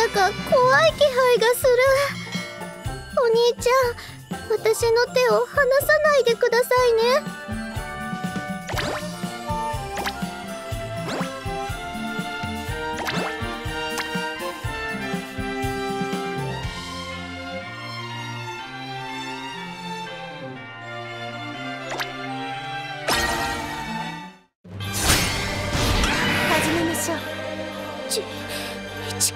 だか怖い気配がする。お兄ちゃん私の手を離さないで。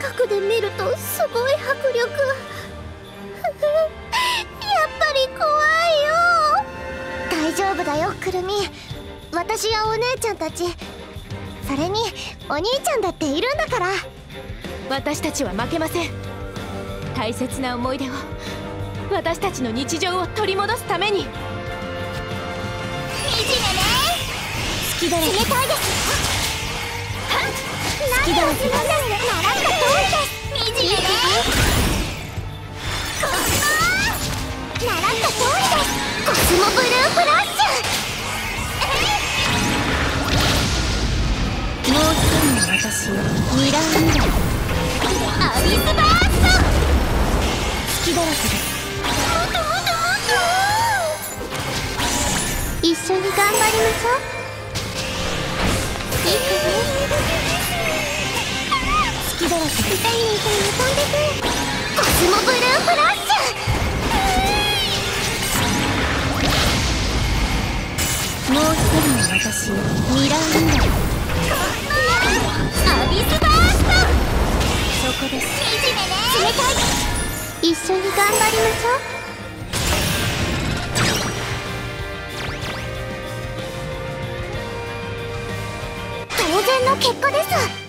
近くで見るとすごい迫力。やっぱり怖いよ。大丈夫だよくるみ私やお姉ちゃんたち。それにお兄ちゃんだっているんだから。私たちは負けません。大切な思い出を。私たちの日常を取り戻すために。いじめね。好きだらけ冷たいです。好きだらけ私をミラーミラーアビスバースト好きだらけですもっともっともっと一緒に頑張りましょういいかね好きだらけ痛いみたいに飛んでくコスモブルーフラッシュもう一人の私ミラーミラービスバーストそこです。惨めね。冷たい。一緒に頑張りましょう。当然の結果です。